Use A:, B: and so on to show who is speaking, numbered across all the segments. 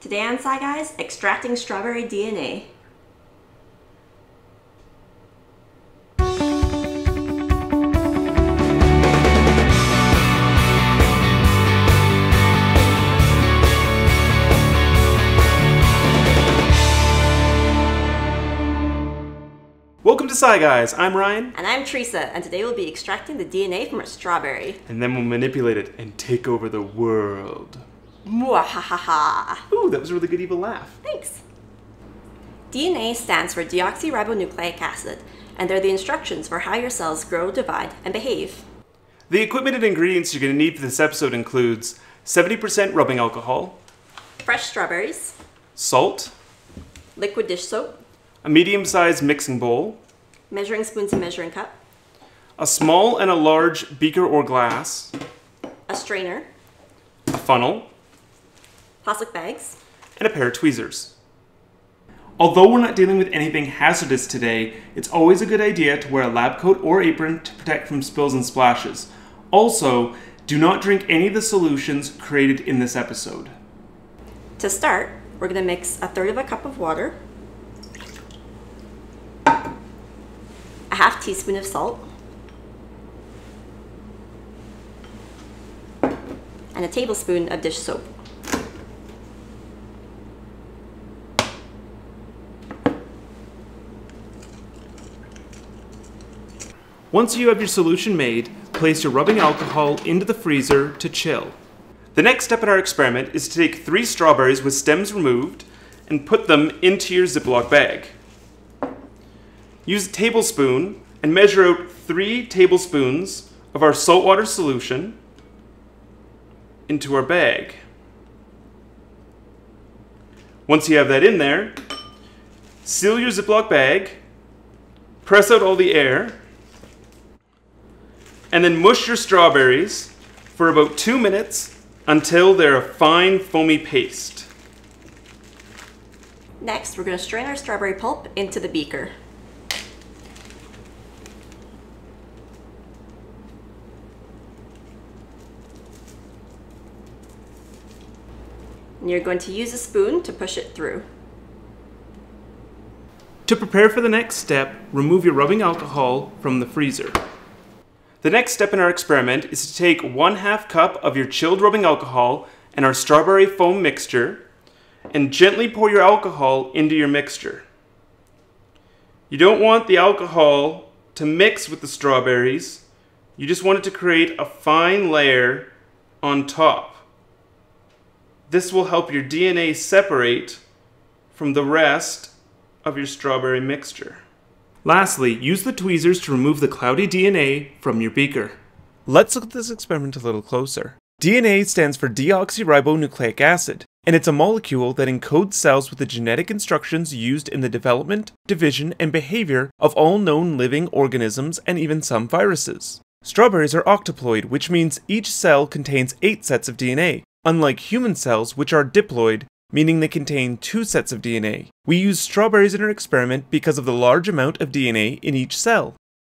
A: Today on Sci Guys, extracting strawberry DNA.
B: Welcome to Sci Guys. I'm Ryan,
A: And I'm Teresa, and today we'll be extracting the DNA from a strawberry.
B: and then we'll manipulate it and take over the world.
A: Mwahaha.
B: Ooh, that was a really good evil laugh.
A: Thanks. DNA stands for deoxyribonucleic acid, and they're the instructions for how your cells grow, divide, and behave.
B: The equipment and ingredients you're going to need for this episode includes 70% rubbing alcohol,
A: Fresh strawberries,
B: salt,
A: liquid dish soap,
B: a medium-sized mixing bowl,
A: measuring spoons and measuring cup,
B: a small and a large beaker or glass,
A: a strainer,
B: a funnel,
A: plastic bags,
B: and a pair of tweezers. Although we're not dealing with anything hazardous today, it's always a good idea to wear a lab coat or apron to protect from spills and splashes. Also, do not drink any of the solutions created in this episode.
A: To start, we're going to mix a third of a cup of water, a half teaspoon of salt, and a tablespoon of dish soap.
B: Once you have your solution made, place your rubbing alcohol into the freezer to chill. The next step in our experiment is to take three strawberries with stems removed and put them into your Ziploc bag. Use a tablespoon and measure out three tablespoons of our saltwater solution into our bag. Once you have that in there, seal your Ziploc bag, press out all the air, and then mush your strawberries for about two minutes until they're a fine foamy paste.
A: Next, we're going to strain our strawberry pulp into the beaker. And you're going to use a spoon to push it through.
B: To prepare for the next step, remove your rubbing alcohol from the freezer. The next step in our experiment is to take one half cup of your chilled rubbing alcohol and our strawberry foam mixture and gently pour your alcohol into your mixture. You don't want the alcohol to mix with the strawberries, you just want it to create a fine layer on top. This will help your DNA separate from the rest of your strawberry mixture. Lastly, use the tweezers to remove the cloudy DNA from your beaker. Let's look at this experiment a little closer. DNA stands for deoxyribonucleic acid, and it's a molecule that encodes cells with the genetic instructions used in the development, division, and behavior of all known living organisms and even some viruses. Strawberries are octoploid, which means each cell contains 8 sets of DNA, unlike human cells, which are diploid, meaning they contain two sets of DNA. We use strawberries in our experiment because of the large amount of DNA in each cell.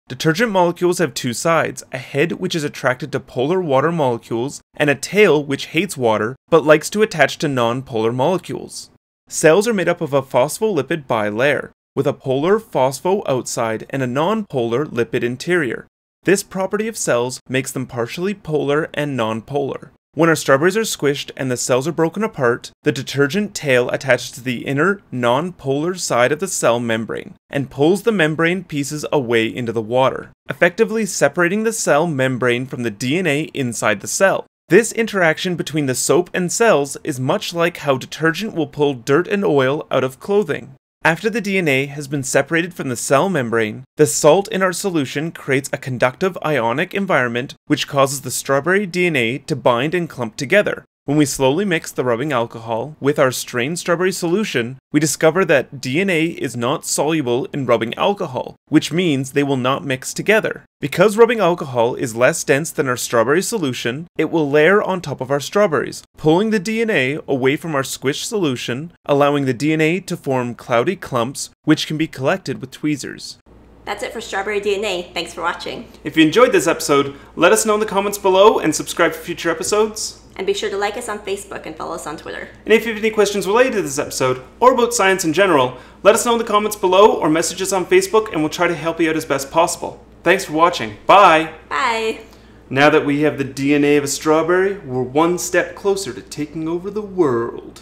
B: Detergent molecules have two sides a head which is attracted to polar water molecules, and a tail which hates water but likes to attach to non polar molecules. Cells are made up of a phospholipid bilayer, with a polar phospho outside and a non polar lipid interior. This property of cells makes them partially polar and non polar. When our strawberries are squished and the cells are broken apart, the detergent tail attaches to the inner, non polar side of the cell membrane and pulls the membrane pieces away into the water, effectively separating the cell membrane from the DNA inside the cell. This interaction between the soap and cells is much like how detergent will pull dirt and oil out of clothing. After the DNA has been separated from the cell membrane, the salt in our solution creates a conductive ionic environment which causes the strawberry DNA to bind and clump together. When we slowly mix the rubbing alcohol with our strained strawberry solution, we discover that DNA is not soluble in rubbing alcohol, which means they will not mix together. Because rubbing alcohol is less dense than our strawberry solution, it will layer on top of our strawberries, pulling the DNA away from our squished solution, allowing the DNA to form cloudy clumps which can be collected with tweezers.
A: That's it for Strawberry DNA. Thanks for watching.
B: If you enjoyed this episode, let us know in the comments below and subscribe for future episodes.
A: And be sure to like us on Facebook and follow us on Twitter.
B: And if you have any questions related to this episode, or about science in general, let us know in the comments below or message us on Facebook and we'll try to help you out as best possible. Thanks for watching. Bye!
A: Bye!
B: Now that we have the DNA of a strawberry, we're one step closer to taking over the world.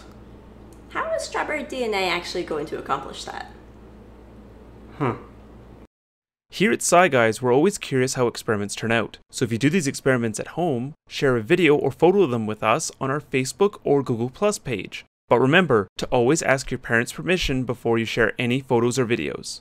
A: How is strawberry DNA actually going to accomplish that?
B: Huh. Here at Sci Guys, we're always curious how experiments turn out. So if you do these experiments at home, share a video or photo of them with us on our Facebook or Google Plus page. But remember to always ask your parents' permission before you share any photos or videos.